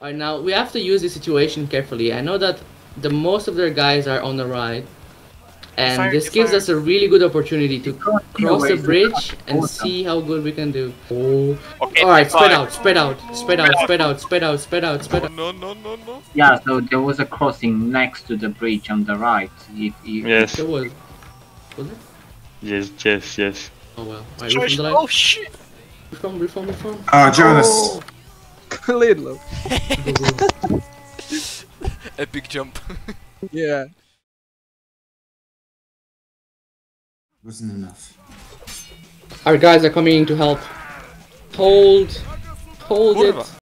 Alright, now we have to use the situation carefully. I know that the most of their guys are on the right, and Fire, this gives fire. us a really good opportunity to Cross cross the bridge and Awesome. see how good we can do. Oh. Okay. Alright, spread out, spread out, spread out, spread out, spread out, spread out, spread out. No, no, no, no. Yeah, so there was a crossing next to the bridge on the right. If you, Yes, There was. Was it? yes, yes, yes. Oh well. Alright, Josh, reform the oh line. shit! Reform, reform, reform. Uh, Jonas. Oh. Little. Go, go, go. Epic jump. Yeah. Wasn't enough. Our guys are coming in to help. Hold. Hold Kurwa. it.